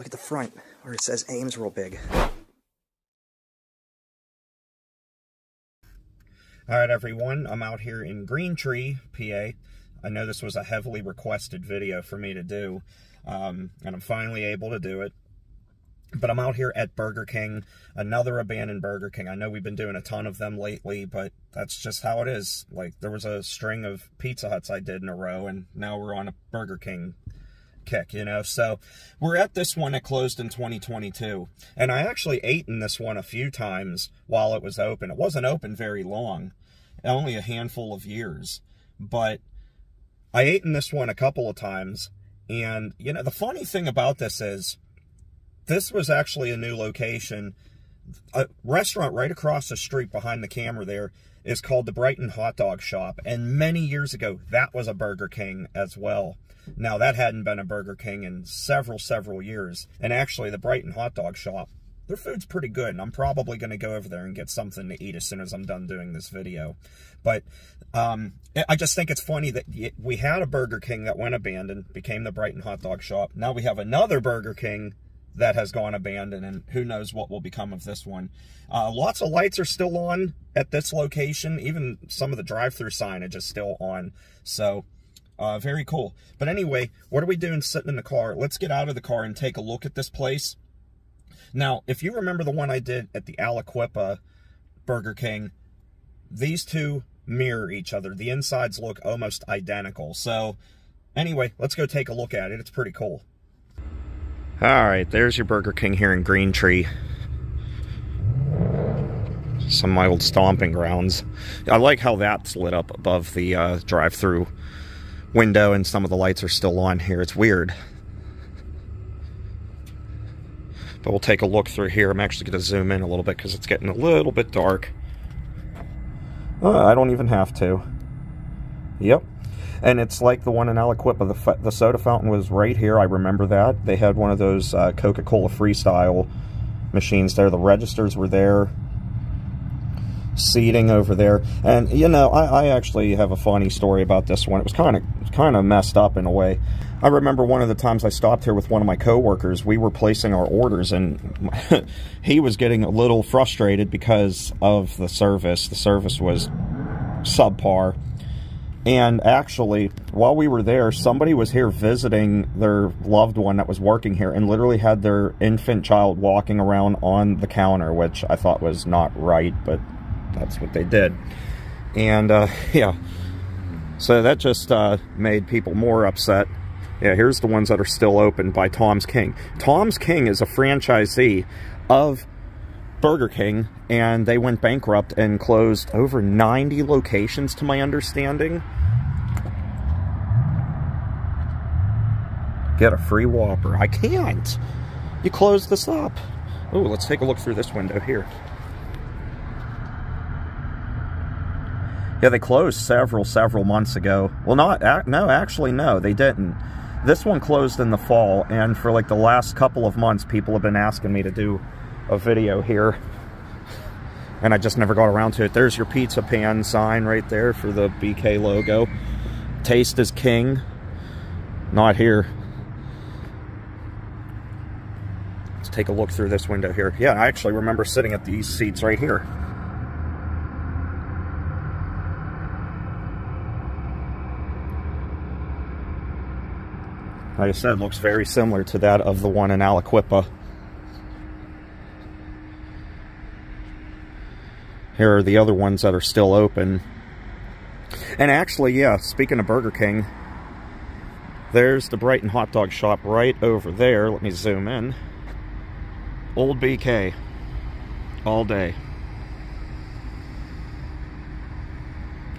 Look at the front where it says Ames real big. All right, everyone. I'm out here in Green Tree, PA. I know this was a heavily requested video for me to do, um, and I'm finally able to do it. But I'm out here at Burger King, another abandoned Burger King. I know we've been doing a ton of them lately, but that's just how it is. Like, there was a string of Pizza Huts I did in a row, and now we're on a Burger King kick, you know? So we're at this one that closed in 2022. And I actually ate in this one a few times while it was open. It wasn't open very long, only a handful of years. But I ate in this one a couple of times. And, you know, the funny thing about this is this was actually a new location. A restaurant right across the street behind the camera there is called the Brighton Hot Dog Shop. And many years ago, that was a Burger King as well. Now, that hadn't been a Burger King in several, several years. And actually, the Brighton Hot Dog Shop, their food's pretty good. And I'm probably going to go over there and get something to eat as soon as I'm done doing this video. But um, I just think it's funny that we had a Burger King that went abandoned, became the Brighton Hot Dog Shop. Now we have another Burger King that has gone abandoned and who knows what will become of this one. Uh, lots of lights are still on at this location. Even some of the drive-through signage is still on. So uh, very cool. But anyway, what are we doing sitting in the car? Let's get out of the car and take a look at this place. Now, if you remember the one I did at the Aliquippa Burger King, these two mirror each other. The insides look almost identical. So anyway, let's go take a look at it. It's pretty cool. All right, there's your Burger King here in Green Tree. Some of my old stomping grounds. I like how that's lit up above the uh, drive-through window and some of the lights are still on here. It's weird. But we'll take a look through here. I'm actually going to zoom in a little bit because it's getting a little bit dark. Uh, I don't even have to. Yep, and it's like the one in Aliquippa. The, the soda fountain was right here. I remember that. They had one of those uh, Coca-Cola Freestyle machines there. The registers were there. Seating over there. And, you know, I, I actually have a funny story about this one. It was kind of kind of messed up in a way. I remember one of the times I stopped here with one of my coworkers, we were placing our orders and he was getting a little frustrated because of the service. The service was subpar and actually, while we were there, somebody was here visiting their loved one that was working here and literally had their infant child walking around on the counter, which I thought was not right, but that's what they did. And, uh, yeah, so that just uh, made people more upset. Yeah, here's the ones that are still open by Tom's King. Tom's King is a franchisee of Burger King, and they went bankrupt and closed over 90 locations, to my understanding. Get a free Whopper. I can't. You close this up. Oh, let's take a look through this window here. Yeah, they closed several, several months ago. Well, not, no, actually, no, they didn't. This one closed in the fall, and for like the last couple of months, people have been asking me to do a video here. And I just never got around to it. There's your pizza pan sign right there for the BK logo. Taste is king. Not here. Let's take a look through this window here. Yeah, I actually remember sitting at these seats right here. Like I said, looks very similar to that of the one in Aliquippa. Here are the other ones that are still open. And actually, yeah, speaking of Burger King, there's the Brighton hot dog shop right over there. Let me zoom in. Old BK. All day.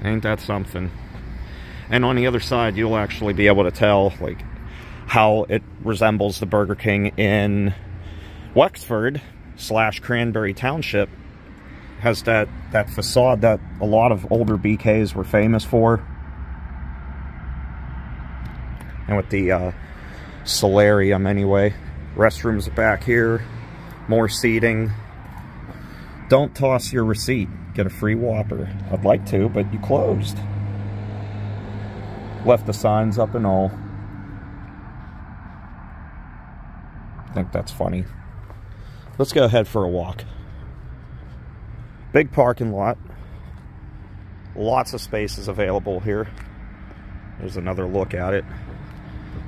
Ain't that something? And on the other side, you'll actually be able to tell, like, how it resembles the Burger King in Wexford slash Cranberry Township has that, that facade that a lot of older BKs were famous for. And with the uh, solarium anyway. Restrooms back here. More seating. Don't toss your receipt. Get a free Whopper. I'd like to, but you closed. Left the signs up and all. I think that's funny. Let's go ahead for a walk. Big parking lot. Lots of spaces available here. There's another look at it.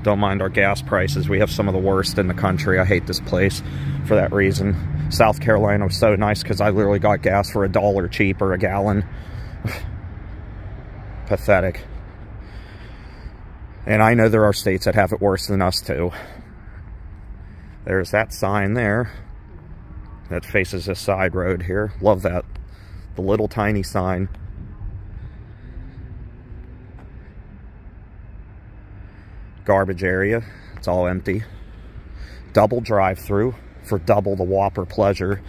Don't mind our gas prices. We have some of the worst in the country. I hate this place for that reason. South Carolina was so nice because I literally got gas for a dollar cheaper a gallon. Pathetic. And I know there are states that have it worse than us too. There's that sign there that faces a side road here. Love that. The little tiny sign. Garbage area. It's all empty. Double drive-through for double the Whopper pleasure.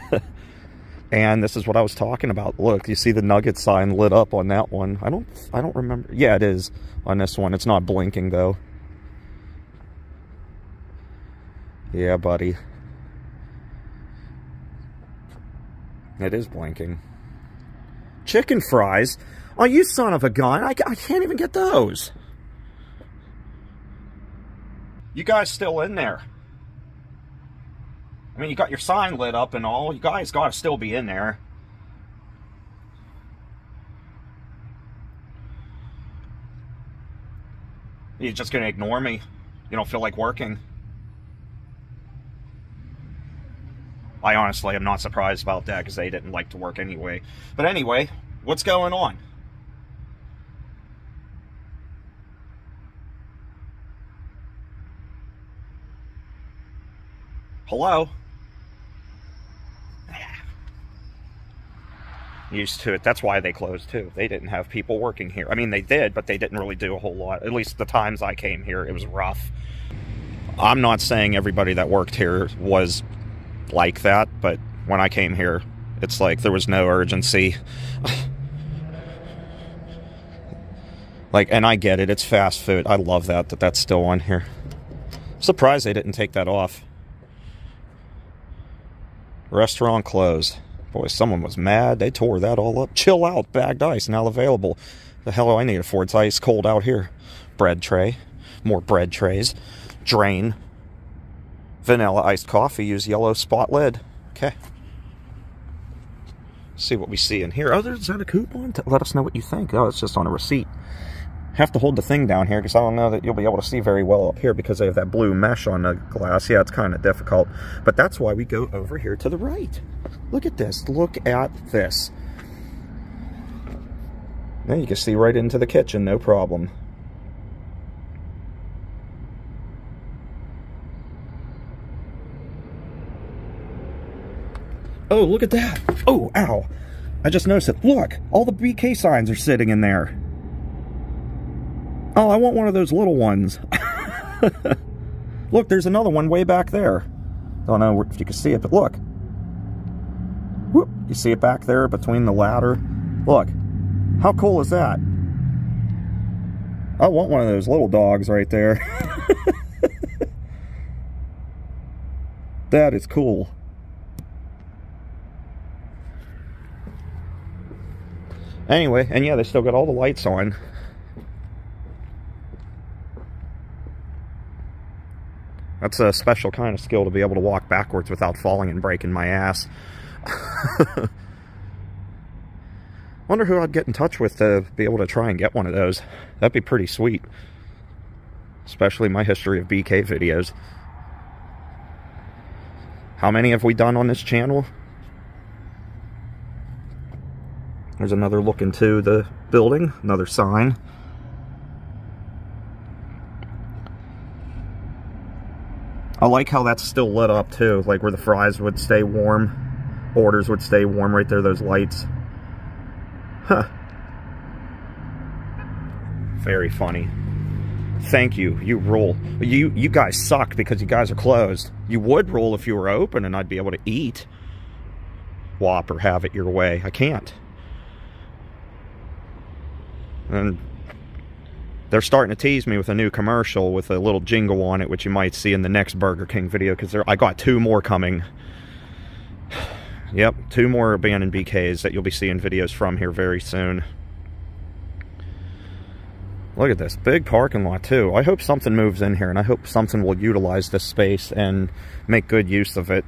and this is what I was talking about. Look, you see the Nugget sign lit up on that one. I don't I don't remember. Yeah, it is on this one. It's not blinking though. Yeah, buddy. It is blinking. Chicken fries? Oh, you son of a gun. I, I can't even get those. You guys still in there? I mean, you got your sign lit up and all. You guys got to still be in there. You're just going to ignore me. You don't feel like working. I honestly am not surprised about that because they didn't like to work anyway. But anyway, what's going on? Hello? Used to it. That's why they closed too. They didn't have people working here. I mean, they did, but they didn't really do a whole lot. At least the times I came here, it was rough. I'm not saying everybody that worked here was like that, but when I came here, it's like there was no urgency. like, and I get it. It's fast food. I love that, that that's still on here. I'm surprised they didn't take that off. Restaurant closed. Boy, someone was mad. They tore that all up. Chill out. Bagged ice now available. The hell do I need it for? It's ice cold out here. Bread tray. More bread trays. Drain vanilla iced coffee, use yellow spot lid. Okay. See what we see in here. Oh, there's that a coupon? Let us know what you think. Oh, it's just on a receipt. Have to hold the thing down here because I don't know that you'll be able to see very well up here because they have that blue mesh on the glass. Yeah, it's kind of difficult. But that's why we go over here to the right. Look at this. Look at this. Now you can see right into the kitchen, no problem. Oh, look at that. Oh, ow. I just noticed it. Look, all the BK signs are sitting in there. Oh, I want one of those little ones. look, there's another one way back there. Don't know if you can see it, but look. Whoop, you see it back there between the ladder? Look, how cool is that? I want one of those little dogs right there. that is cool. Anyway, and yeah, they still got all the lights on. That's a special kind of skill to be able to walk backwards without falling and breaking my ass. Wonder who I'd get in touch with to be able to try and get one of those. That'd be pretty sweet. Especially my history of BK videos. How many have we done on this channel? There's another look into the building, another sign. I like how that's still lit up too, like where the fries would stay warm, orders would stay warm right there, those lights. Huh. Very funny. Thank you. You rule. You you guys suck because you guys are closed. You would rule if you were open and I'd be able to eat. Whopper, have it your way. I can't. And they're starting to tease me with a new commercial with a little jingle on it, which you might see in the next Burger King video, because I got two more coming. yep, two more abandoned BKs that you'll be seeing videos from here very soon. Look at this, big parking lot too. I hope something moves in here and I hope something will utilize this space and make good use of it.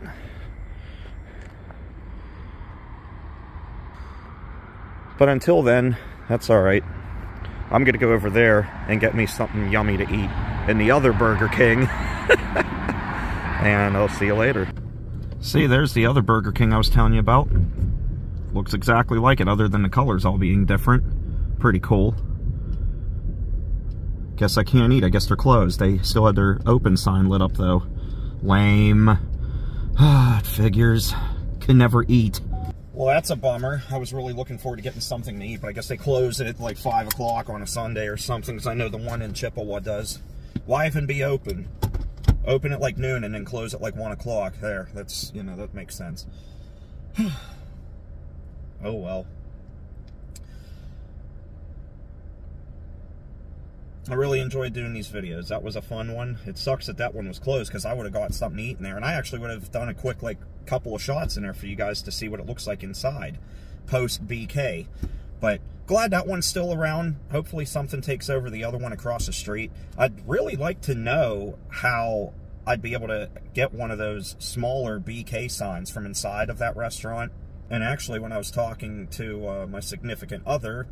But until then, that's all right. I'm to go over there and get me something yummy to eat in the other Burger King. and I'll see you later. See, there's the other Burger King I was telling you about. Looks exactly like it, other than the colors all being different. Pretty cool. Guess I can't eat. I guess they're closed. They still had their open sign lit up, though. Lame. Figures. Can never eat. Well, that's a bummer. I was really looking forward to getting something to eat, but I guess they close it at like 5 o'clock on a Sunday or something, because I know the one in Chippewa does. Why even be open? Open at like noon and then close at like 1 o'clock. There, that's, you know, that makes sense. oh well. I really enjoyed doing these videos. That was a fun one. It sucks that that one was closed because I would have got something to eat in there. And I actually would have done a quick like couple of shots in there for you guys to see what it looks like inside post BK. But glad that one's still around. Hopefully something takes over the other one across the street. I'd really like to know how I'd be able to get one of those smaller BK signs from inside of that restaurant. And actually, when I was talking to uh, my significant other,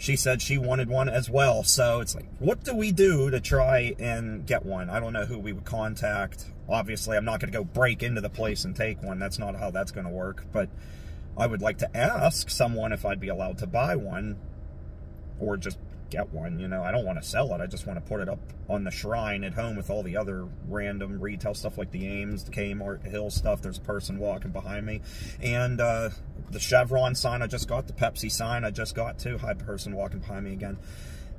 she said she wanted one as well. So it's like, what do we do to try and get one? I don't know who we would contact. Obviously, I'm not going to go break into the place and take one. That's not how that's going to work. But I would like to ask someone if I'd be allowed to buy one or just get one. You know, I don't want to sell it. I just want to put it up on the shrine at home with all the other random retail stuff like the Ames, the Kmart, Hill stuff. There's a person walking behind me. And uh, the Chevron sign I just got, the Pepsi sign I just got too. Hi, person walking behind me again.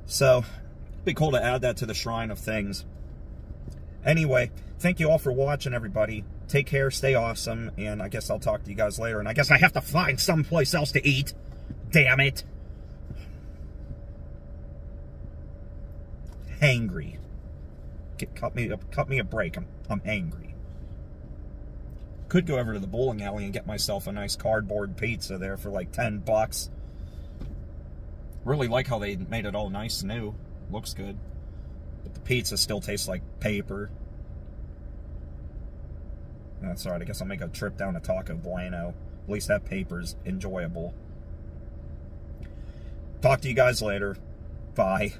So, be cool to add that to the shrine of things. Anyway, thank you all for watching, everybody. Take care, stay awesome, and I guess I'll talk to you guys later. And I guess I have to find someplace else to eat. Damn it. Hangry. Get, cut me cut me a break. I'm I'm angry. Could go over to the bowling alley and get myself a nice cardboard pizza there for like 10 bucks. Really like how they made it all nice and new. Looks good. But the pizza still tastes like paper. That's alright. I guess I'll make a trip down to Taco Bueno. At least that paper's enjoyable. Talk to you guys later. Bye.